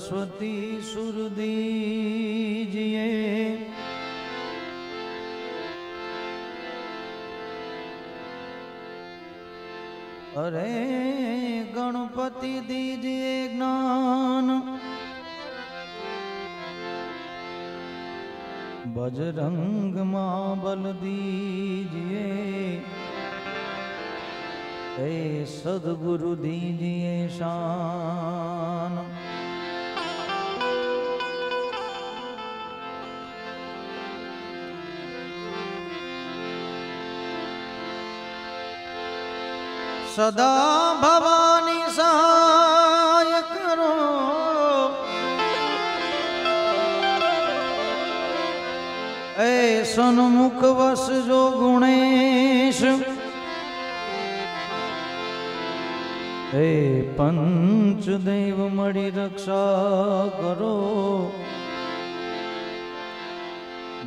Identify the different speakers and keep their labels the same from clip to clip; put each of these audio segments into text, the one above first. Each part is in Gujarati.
Speaker 1: સરસ્વતી સુરદીજીએ અરે ગણપતિ દીજીએ જ્ઞાન બજરંગમાં બલ દીજીએ એ સદગુરુ દીજીએ શાન સદા ભવાની સહાય કરો એ સન્મુખ વસજો ગુણેશ હે પંચદેવ મળી રક્ષા કરો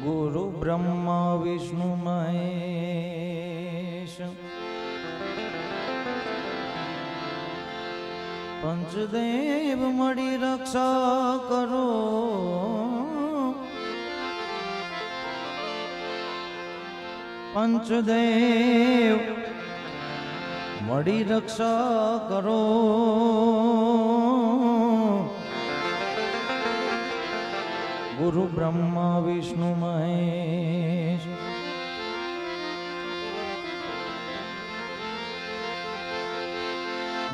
Speaker 1: ગુરુ બ્રહ્મા વિષ્ણુ મહેશ પંચદેવ મળી રક્ષા કરો. પંચદેવ મળી રક્ષા કરો. ગુરુ બ્રહ્મા વિષ્ણુ મહેશ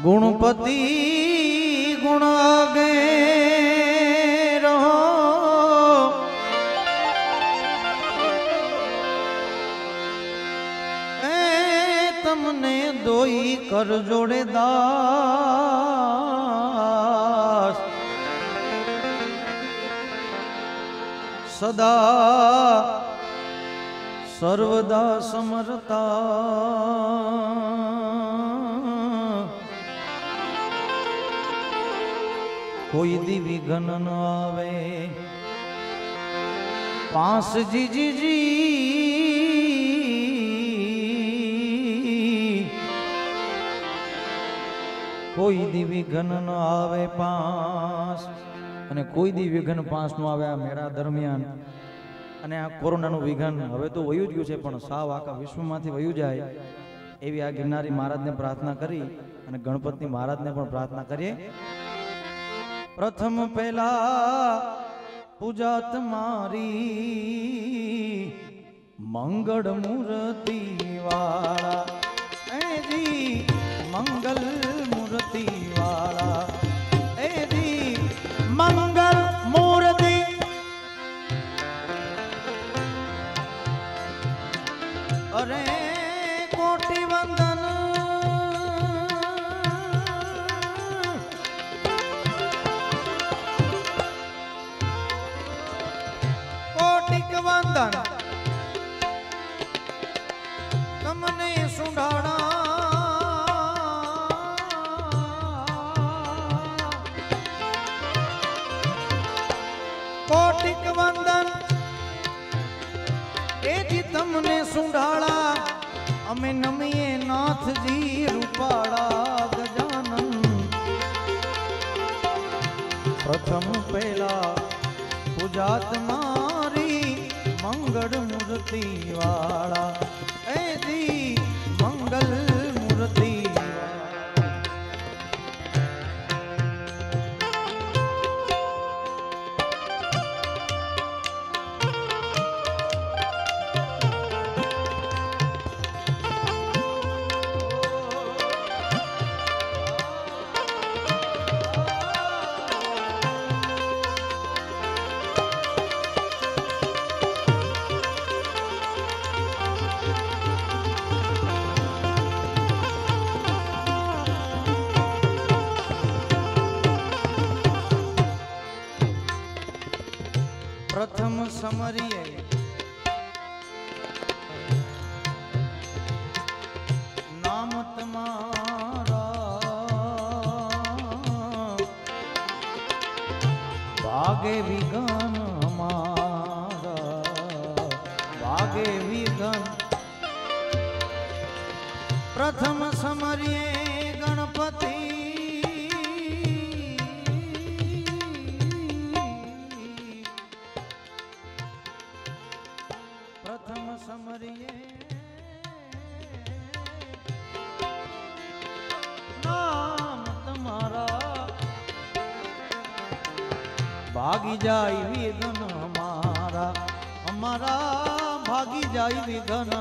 Speaker 1: ગુણપતિ ગુણ આગે રહો. એ તમને દોઈ કર જોડે દાસ. સદા સર્વદા સમરતા. કોઈ દી ઘન ન આવે. પાંસ જીજીજી. કોઈ દી ઘન ન આવે પાંસ. અને કોઈ દી વિઘન પાંચનું આવે આ મેળા દરમિયાન. અને આ કોરોનાનું વિઘન હવે તો વયું જ ગયું છે, પણ સાવ આખા વિશ્વમાંથી વયું જાય. એવી આ ગિરનારી મહારાજને પ્રાર્થના કરી અને ગણપતિ મહારાજને પણ પ્રાર્થના કરીએ. પ્રથમ પેલા પૂજા તમારી મંગળ મૂર્તિ વાળા. મંગલ મૂર્તિ વાળા. કોટિક વંદન. એથી તમને સુંઢાળા. અમે નમીએ નાથજી રૂપાળા ગજાનન. પ્રથમ પહેલા પૂજા મારી મંગળ મૂર્તિ વાળા પ્રથમ સમરીએ. નામ તમારા. ભાગે વિઘન અમારા. ભાગે વિઘન. પ્રથમ સમરીએ ભાગી જાય વિધન અમારા અમારા ભાગી જાય વિધન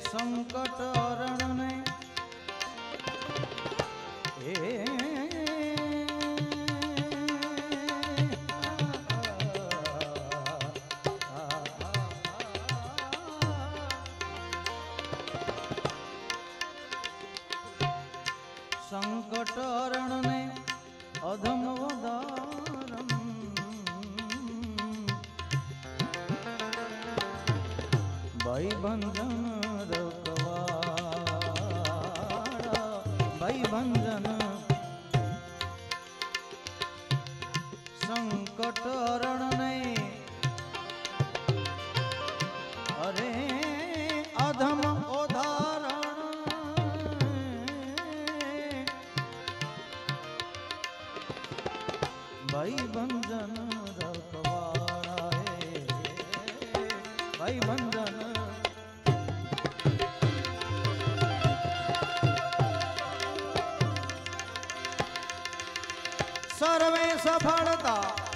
Speaker 1: સંકટ હરણને હે ભય ભંજન સંકટ રણ નહીં અરે સફળતા.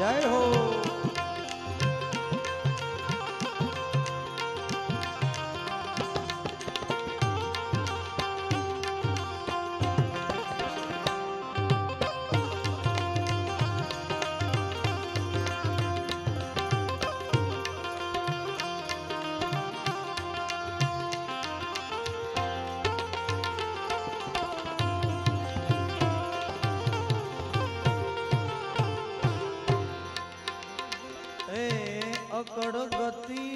Speaker 1: જય હો. અકડ ગતિ.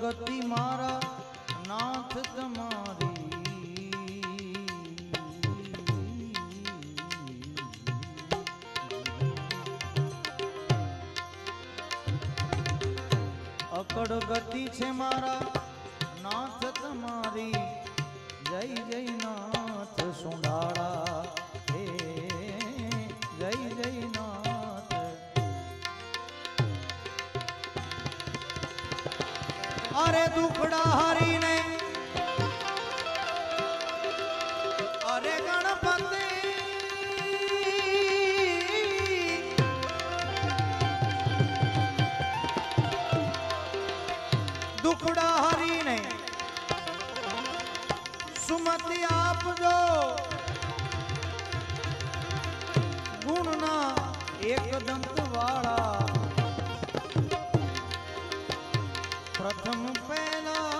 Speaker 1: ગતિ મારા નાથ તમારી. અકડ ગતિ છે મારા નાથ તમારી, જય જય નાથ સુંડાળા, હે, જય જય નાથ અરે દુખડા હરીને, અરે ગણપતિ સુમતિ આપજો. ગુણના એક દંત વાળા પ્રથમ પહેલા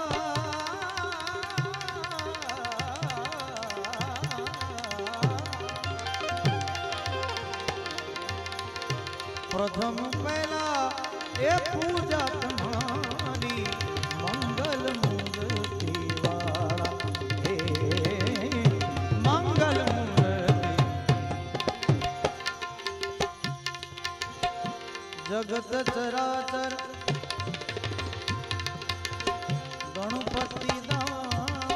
Speaker 1: પ્રથમ પહેલા એ પૂજા તમારી જગત ચરાચર. ગણપતિ દાતા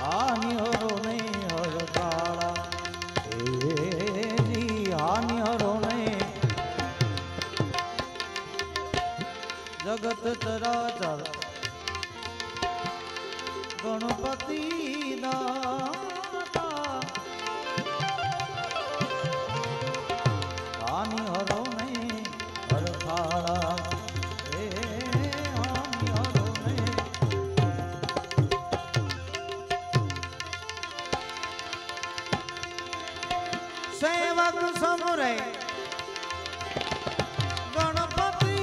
Speaker 1: હાનિ હરો ને હરતાળા હે જી હાનિ હરો ને જગત ચરાચર. સમરે ગણપતિ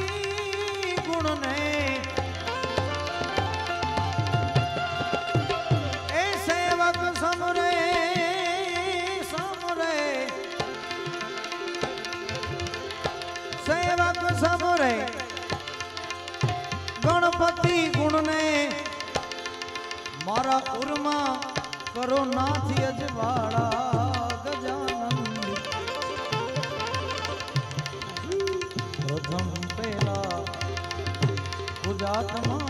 Speaker 1: ગુણને એ સેવક સમરે સમરે સેવક સમરે ગણપતિ ગુણને મારા ઉર્મા કરો નાથી અજવાળા. આત્મા